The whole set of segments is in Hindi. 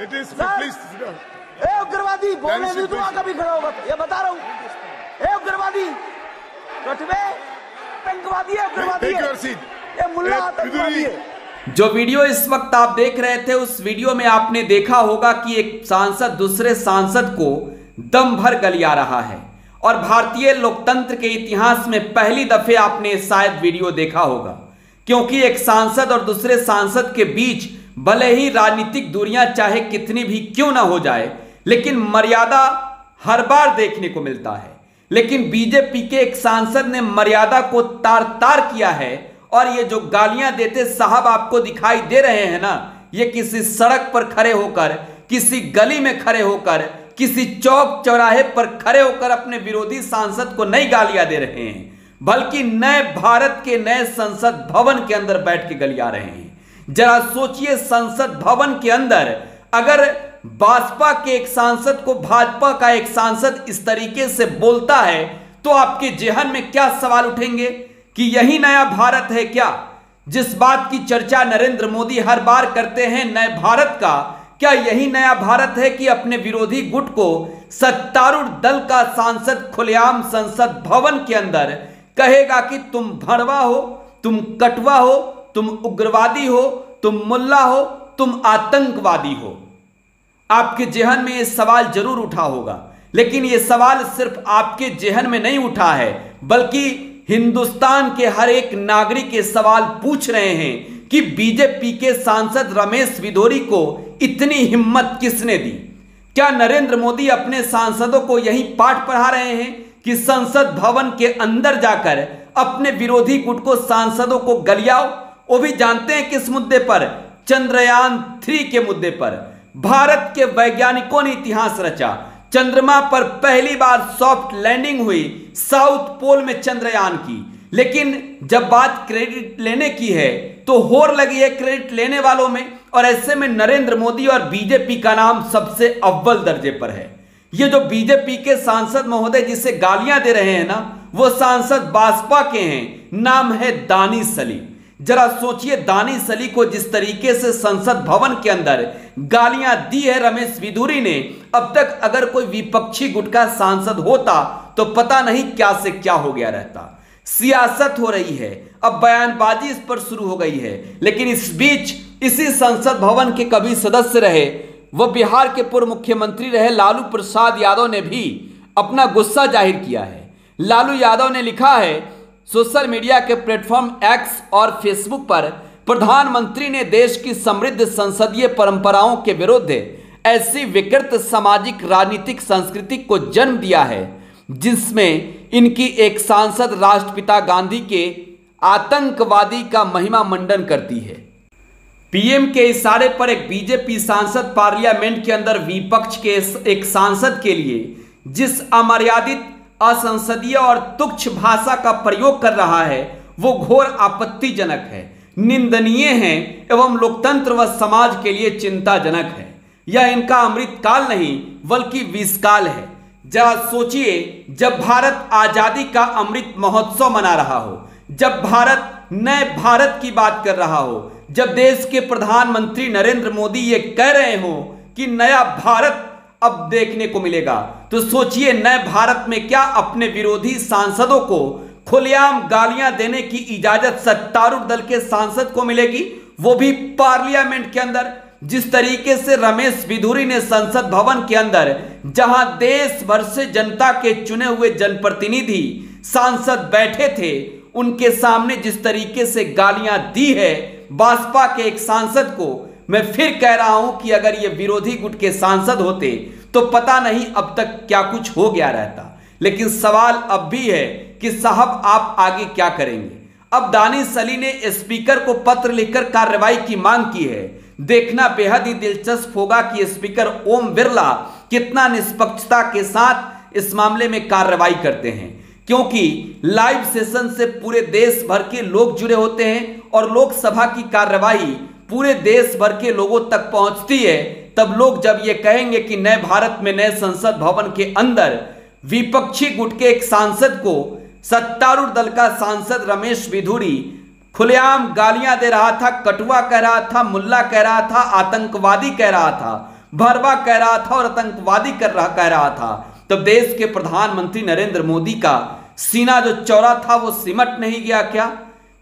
It is, sir, please sit down. ए उग्रवादी बोलने नहीं दूँगा please. कभी खड़ा होगा तो। ये बता रहा हूँ ए उग्रवादी कटवे आतंकवादी है उग्रवादी है ये मुल्ला आतंकवादी है जो वीडियो इस वक्त आप देख रहे थे उस वीडियो में आपने देखा होगा कि एक सांसद दूसरे सांसद को दम भर गलिया रहा है और भारतीय लोकतंत्र के इतिहास में पहली दफे आपने शायद वीडियो देखा होगा क्योंकि एक सांसद और दूसरे सांसद के बीच भले ही राजनीतिक दूरियाँ चाहे कितनी भी क्यों ना हो जाए, लेकिन मर्यादा हर बार देखने को मिलता है। लेकिन बीजेपी के एक सांसद ने मर्यादा को तार तार किया है और ये जो गालियाँ देते साहब आपको दिखाई दे रहे हैं ना, ये किसी सड़क पर खड़े होकर, किसी गली में खड़े होकर, किसी चौक चौराहे पर खड़े होकर अपने विरोधी सांसद को नई गालियाँ दे रहे हैं, बल्कि नए भारत के नए संसद भवन के अंदर बैठ के गलिया रहे हैं। जरा सोचिए संसद भवन के अंदर, अगर भाजपा के एक सांसद को भाजपा का एक सांसद इस तरीके से बोलता है तो आपके जेहन में क्या सवाल उठेंगे? कि यही नया भारत है क्या? जिस बात की चर्चा नरेंद्र मोदी हर बार करते हैं नए भारत का, क्या यही नया भारत है कि अपने विरोधी गुट को सत्तारूढ़ दल का सांसद खुलेआम संसद भवन के अंदर कहेगा कि तुम भड़वा हो, तुम कटवा हो, तुम उग्रवादी हो तुम मुल्ला हो, तुम आतंकवादी हो। आपके जेहन में ये सवाल ज़रूर उठा होगा, लेकिन ये सवाल सिर्फ़ आपके जेहन में नहीं उठा है, बल्कि हिंदुस्तान के हर एक नागरिक ये सवाल पूछ रहे हैं कि बीजेपी के सांसद रमेश विदोरी को इतनी हिम्मत किसने दी? क्या नरेंद्र मोदी अपने सांसदों को यही पाठ पढ़ा रहे हैं कि संसद भवन के अंदर जाकर अपने विरोधी गुट को सांसदों को गलियाओ? वो भी जानते हैं किस मुद्दे पर? चंद्रयान थ्री के मुद्दे पर। भारत के वैज्ञानिकों ने इतिहास रचा। चंद्रमा पर पहली बार सॉफ्ट लैंडिंग हुई, साउथ पोल में चंद्रयान की। लेकिन जब बात क्रेडिट लेने की है तो होर लगी है क्रेडिट लेने वालों में, और ऐसे में नरेंद्र मोदी और बीजेपी का नाम सबसे अव्वल दर्जे पर है। ये जो बीजेपी के सांसद महोदय जिसे गालियाँ दे रहे हैं ना, वो सांसद भाजपा के हैं। नाम है दानी सली जरा सोचिए दानी सली को जिस तरीके से संसद भवन के अंदर गालियाँ दी है रमेश विधुरी ने, अब तक अगर कोई विपक्षी गुट का सांसद होता तो पता नहीं क्या से क्या हो गया रहता। सियासत हो रही है, अब बयानबाजी इस पर शुरू हो गई है, लेकिन इस बीच इसी संसद भवन के कभी सदस्य रहे वह बिहार के पूर्व मुख्यमंत्री रहे लालू प्रसाद यादव ने भी अपना गुस्सा ज़ाहिर किया है। लालू यादव ने लिखा है सोशल मीडिया के प्लेटफॉर्म एक्स और फेसबुक पर प्रधानमंत्री ने देश की समृद्ध संसदीय परंपराओं के विरुद्ध ऐसी विकृत सामाजिक, राजनीतिक, संस्कृति को जन्म दिया है, जिसमें इनकी एक सांसद राष्ट्रपिता गांधी के आतंकवादी का महिमा मंडन करती है। पीएम के इशारे पर एक बीजेपी सांसद पार्लियामेंट के अंदर विपक्ष के एक सांसद के लिए, जिस अमर्यादित असंसदीय और तुच्छ भाषा का प्रयोग कर रहा है, वो घोर आपत्तिजनक है, निंदनीय है एवं लोकतंत्र व समाज के लिए चिंताजनक है। यह इनका अमृत काल नहीं, बल्कि विषकाल है। जरा सोचिए, जब भारत आज़ादी का अमृत महोत्सव मना रहा हो, जब भारत नए भारत की बात कर रहा हो, जब देश के प्रधानमंत्री नरेंद्र मोदी ये कह रहे हो कि नया भारत अब देखने को मिलेगा। तो सोचिए, नए भारत में क्या अपने विरोधी सांसदों को खुलेआम गालियाँ देने की इजाज़त सत्तारूढ़ दल के सांसद को मिलेगी? वो भी पार्लियामेंट के अंदर। जिस तरीके से रमेश विधुरी ने संसद भवन के अंदर, जहाँ देश भर से जनता के चुने हुए जनप्रतिनिधि सांसद बैठे थे, उनके सामने जिस तरीके से गालियाँ दी है, भाजपा के एक सांसद को मैं फिर कह रहा हूँ कि अगर ये विरोधी गुट के सांसद होते तो पता नहीं अब तक क्या कुछ हो गया रहता। लेकिन सवाल अब भी है कि साहब, आप आगे क्या करेंगे? अब दानिश सली ने स्पीकर को पत्र लिखकर कार्रवाई की मांग की है। देखना बेहद ही दिलचस्प होगा कि स्पीकर ओम बिरला कितना निष्पक्षता के साथ इस मामले में कार्रवाई करते हैं। क्योंकि लाइव सेशन से पूरे देश भर के लोग जुड़े होते हैं और लोकसभा की कार्रवाई पूरे देश भर के लोगों तक पहुँचती है, तब लोग जब ये कहेंगे कि नए भारत में नए संसद भवन के अंदर विपक्षी गुट के एक सांसद को सत्तारूढ़ दल का सांसद रमेश विधुरी खुलेआम गालियाँ दे रहा था, कटुआ कह रहा था, मुल्ला कह रहा था, आतंकवादी कह रहा था, भरवा कह रहा था और आतंकवादी कर रहा, कह रहा था, तब देश के प्रधानमंत्री नरेंद्र मोदी का सीना जो चौड़ा था, वो सिमट नहीं गया क्या?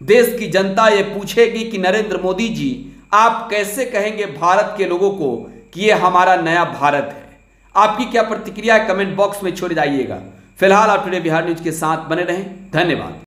देश की जनता ये पूछेगी कि नरेंद्र मोदी जी आप कैसे कहेंगे भारत के लोगों को कि ये हमारा नया भारत है? आपकी क्या प्रतिक्रिया कमेंट बॉक्स में छोड़ जाइएगा। फ़िलहाल आप टुडे बिहार न्यूज़ के साथ बने रहें। धन्यवाद।